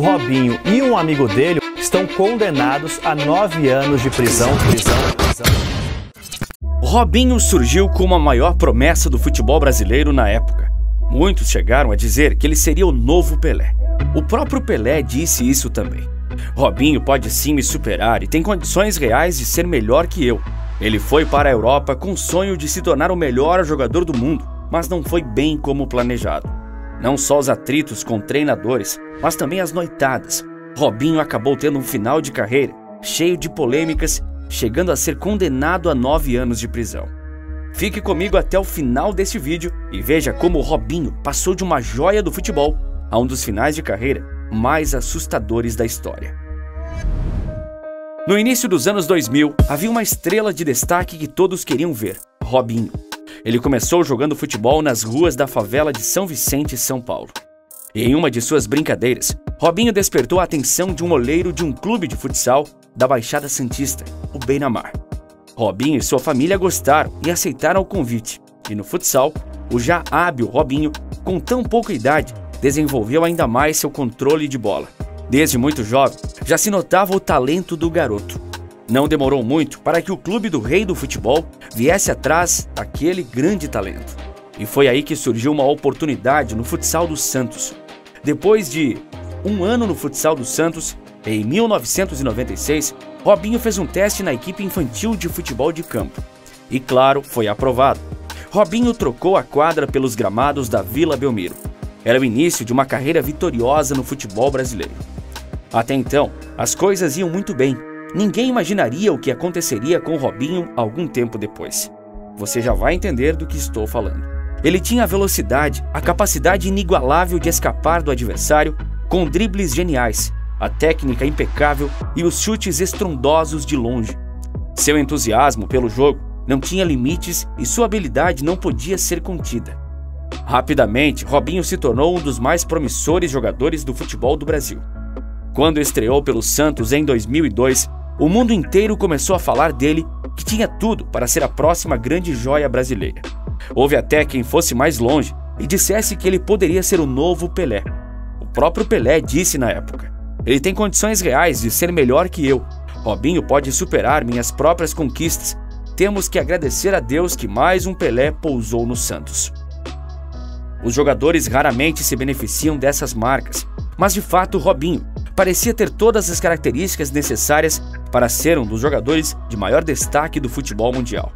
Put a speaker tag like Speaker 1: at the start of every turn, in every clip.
Speaker 1: O Robinho e um amigo dele estão condenados a nove anos de prisão. prisão, prisão.
Speaker 2: Robinho surgiu como a maior promessa do futebol brasileiro na época. Muitos chegaram a dizer que ele seria o novo Pelé. O próprio Pelé disse isso também. Robinho pode sim me superar e tem condições reais de ser melhor que eu. Ele foi para a Europa com o sonho de se tornar o melhor jogador do mundo, mas não foi bem como planejado. Não só os atritos com treinadores, mas também as noitadas. Robinho acabou tendo um final de carreira cheio de polêmicas chegando a ser condenado a nove anos de prisão. Fique comigo até o final deste vídeo e veja como Robinho passou de uma joia do futebol a um dos finais de carreira mais assustadores da história. No início dos anos 2000, havia uma estrela de destaque que todos queriam ver, Robinho. Ele começou jogando futebol nas ruas da favela de São Vicente, São Paulo. E em uma de suas brincadeiras, Robinho despertou a atenção de um oleiro de um clube de futsal da Baixada Santista, o Beinamar. Robinho e sua família gostaram e aceitaram o convite, e no futsal, o já hábil Robinho, com tão pouca idade, desenvolveu ainda mais seu controle de bola. Desde muito jovem, já se notava o talento do garoto. Não demorou muito para que o clube do rei do futebol viesse atrás daquele grande talento. E foi aí que surgiu uma oportunidade no futsal do Santos. Depois de um ano no futsal do Santos, em 1996, Robinho fez um teste na equipe infantil de futebol de campo. E claro, foi aprovado. Robinho trocou a quadra pelos gramados da Vila Belmiro. Era o início de uma carreira vitoriosa no futebol brasileiro. Até então, as coisas iam muito bem. Ninguém imaginaria o que aconteceria com Robinho algum tempo depois. Você já vai entender do que estou falando. Ele tinha a velocidade, a capacidade inigualável de escapar do adversário com dribles geniais a técnica impecável e os chutes estrondosos de longe. Seu entusiasmo pelo jogo não tinha limites e sua habilidade não podia ser contida. Rapidamente, Robinho se tornou um dos mais promissores jogadores do futebol do Brasil. Quando estreou pelo Santos em 2002, o mundo inteiro começou a falar dele que tinha tudo para ser a próxima grande joia brasileira. Houve até quem fosse mais longe e dissesse que ele poderia ser o novo Pelé. O próprio Pelé disse na época: ele tem condições reais de ser melhor que eu. Robinho pode superar minhas próprias conquistas. Temos que agradecer a Deus que mais um Pelé pousou no Santos. Os jogadores raramente se beneficiam dessas marcas, mas de fato Robinho parecia ter todas as características necessárias para ser um dos jogadores de maior destaque do futebol mundial.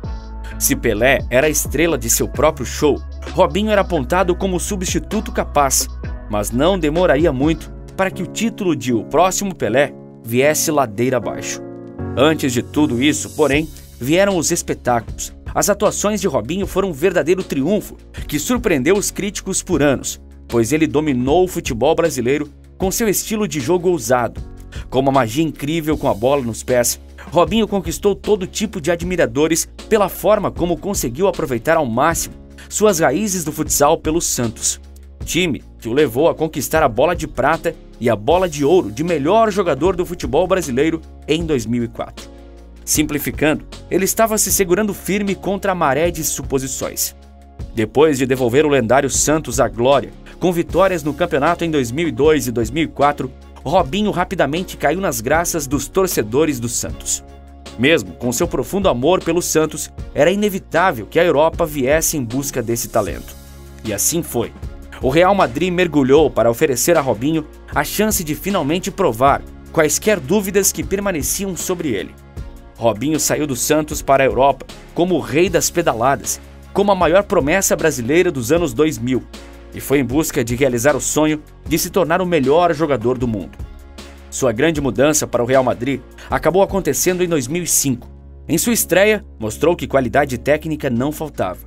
Speaker 2: Se Pelé era a estrela de seu próprio show, Robinho era apontado como substituto capaz, mas não demoraria muito para que o título de O Próximo Pelé viesse ladeira abaixo. Antes de tudo isso, porém, vieram os espetáculos. As atuações de Robinho foram um verdadeiro triunfo que surpreendeu os críticos por anos, pois ele dominou o futebol brasileiro com seu estilo de jogo ousado. Com uma magia incrível com a bola nos pés, Robinho conquistou todo tipo de admiradores pela forma como conseguiu aproveitar ao máximo suas raízes do futsal pelos Santos time que o levou a conquistar a bola de prata e a bola de ouro de melhor jogador do futebol brasileiro em 2004. Simplificando, ele estava se segurando firme contra a maré de suposições. Depois de devolver o lendário Santos à glória, com vitórias no campeonato em 2002 e 2004, Robinho rapidamente caiu nas graças dos torcedores do Santos. Mesmo com seu profundo amor pelo Santos, era inevitável que a Europa viesse em busca desse talento. E assim foi o Real Madrid mergulhou para oferecer a Robinho a chance de finalmente provar quaisquer dúvidas que permaneciam sobre ele. Robinho saiu do Santos para a Europa como o rei das pedaladas, como a maior promessa brasileira dos anos 2000, e foi em busca de realizar o sonho de se tornar o melhor jogador do mundo. Sua grande mudança para o Real Madrid acabou acontecendo em 2005. Em sua estreia, mostrou que qualidade técnica não faltava.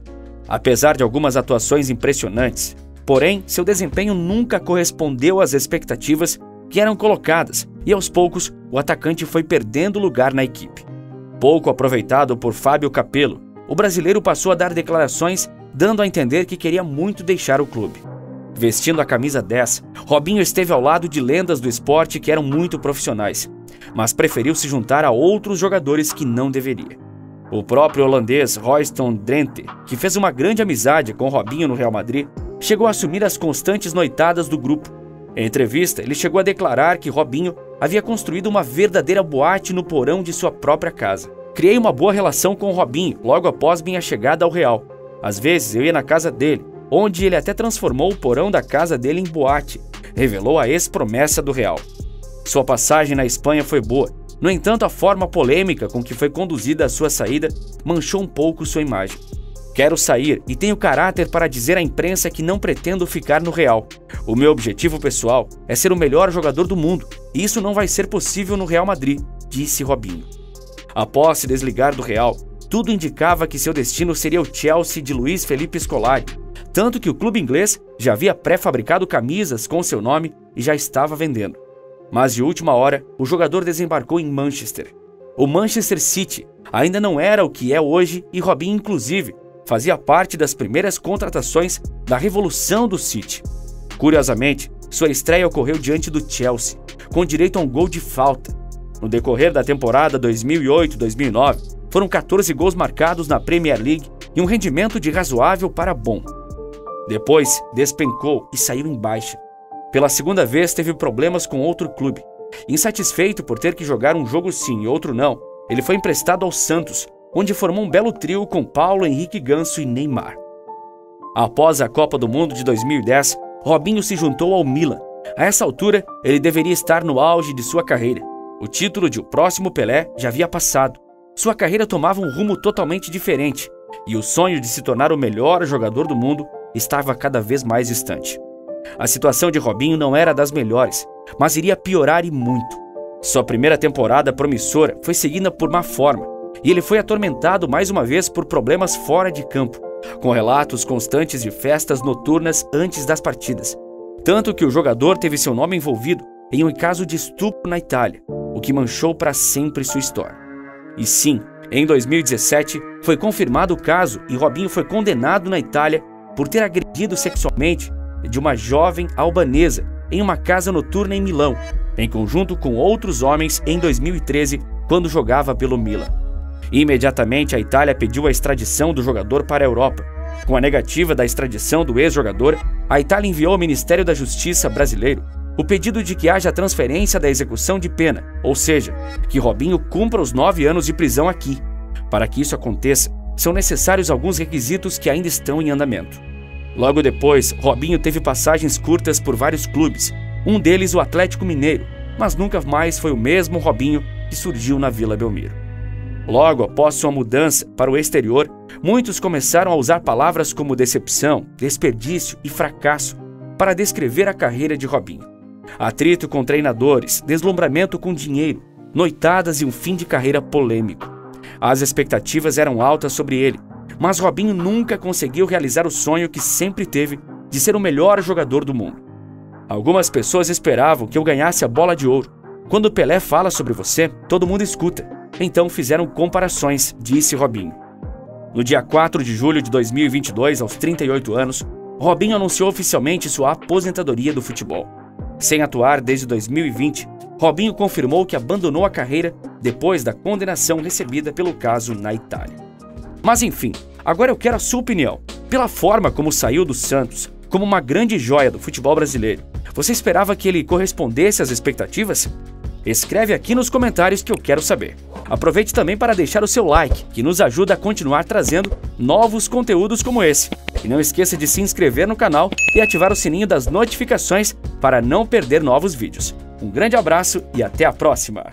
Speaker 2: Apesar de algumas atuações impressionantes, Porém, seu desempenho nunca correspondeu às expectativas que eram colocadas e aos poucos o atacante foi perdendo lugar na equipe. Pouco aproveitado por Fábio Capello, o brasileiro passou a dar declarações dando a entender que queria muito deixar o clube. Vestindo a camisa 10, Robinho esteve ao lado de lendas do esporte que eram muito profissionais, mas preferiu se juntar a outros jogadores que não deveria. O próprio holandês Royston Drenthe, que fez uma grande amizade com Robinho no Real Madrid, chegou a assumir as constantes noitadas do grupo. Em entrevista, ele chegou a declarar que Robinho havia construído uma verdadeira boate no porão de sua própria casa. Criei uma boa relação com Robinho logo após minha chegada ao Real. Às vezes eu ia na casa dele, onde ele até transformou o porão da casa dele em boate, revelou a ex-promessa do Real. Sua passagem na Espanha foi boa, no entanto, a forma polêmica com que foi conduzida a sua saída manchou um pouco sua imagem. Quero sair e tenho caráter para dizer à imprensa que não pretendo ficar no Real. O meu objetivo pessoal é ser o melhor jogador do mundo e isso não vai ser possível no Real Madrid, disse Robinho. Após se desligar do Real, tudo indicava que seu destino seria o Chelsea de Luiz Felipe Scolari, tanto que o clube inglês já havia pré-fabricado camisas com seu nome e já estava vendendo. Mas de última hora, o jogador desembarcou em Manchester. O Manchester City ainda não era o que é hoje e Robinho, inclusive, fazia parte das primeiras contratações da revolução do City. Curiosamente, sua estreia ocorreu diante do Chelsea, com direito a um gol de falta. No decorrer da temporada 2008-2009, foram 14 gols marcados na Premier League e um rendimento de razoável para bom. Depois, despencou e saiu em baixa. Pela segunda vez, teve problemas com outro clube. Insatisfeito por ter que jogar um jogo sim e outro não, ele foi emprestado ao Santos, onde formou um belo trio com Paulo Henrique Ganso e Neymar. Após a Copa do Mundo de 2010, Robinho se juntou ao Milan. A essa altura, ele deveria estar no auge de sua carreira. O título de O Próximo Pelé já havia passado. Sua carreira tomava um rumo totalmente diferente e o sonho de se tornar o melhor jogador do mundo estava cada vez mais distante. A situação de Robinho não era das melhores, mas iria piorar e muito. Sua primeira temporada promissora foi seguida por má forma e ele foi atormentado mais uma vez por problemas fora de campo, com relatos constantes de festas noturnas antes das partidas. Tanto que o jogador teve seu nome envolvido em um caso de estupro na Itália, o que manchou para sempre sua história. E sim, em 2017 foi confirmado o caso e Robinho foi condenado na Itália por ter agredido sexualmente de uma jovem albanesa em uma casa noturna em Milão, em conjunto com outros homens em 2013, quando jogava pelo Milan. Imediatamente, a Itália pediu a extradição do jogador para a Europa. Com a negativa da extradição do ex-jogador, a Itália enviou ao Ministério da Justiça brasileiro o pedido de que haja transferência da execução de pena, ou seja, que Robinho cumpra os nove anos de prisão aqui. Para que isso aconteça, são necessários alguns requisitos que ainda estão em andamento. Logo depois, Robinho teve passagens curtas por vários clubes, um deles o Atlético Mineiro, mas nunca mais foi o mesmo Robinho que surgiu na Vila Belmiro. Logo após sua mudança para o exterior, muitos começaram a usar palavras como decepção, desperdício e fracasso para descrever a carreira de Robinho. Atrito com treinadores, deslumbramento com dinheiro, noitadas e um fim de carreira polêmico. As expectativas eram altas sobre ele, mas Robinho nunca conseguiu realizar o sonho que sempre teve de ser o melhor jogador do mundo. Algumas pessoas esperavam que eu ganhasse a bola de ouro. Quando Pelé fala sobre você, todo mundo escuta. Então fizeram comparações, disse Robinho. No dia 4 de julho de 2022, aos 38 anos, Robinho anunciou oficialmente sua aposentadoria do futebol. Sem atuar desde 2020, Robinho confirmou que abandonou a carreira depois da condenação recebida pelo caso na Itália. Mas enfim, agora eu quero a sua opinião. Pela forma como saiu do Santos, como uma grande joia do futebol brasileiro, você esperava que ele correspondesse às expectativas? Escreve aqui nos comentários que eu quero saber. Aproveite também para deixar o seu like, que nos ajuda a continuar trazendo novos conteúdos como esse. E não esqueça de se inscrever no canal e ativar o sininho das notificações para não perder novos vídeos. Um grande abraço e até a próxima!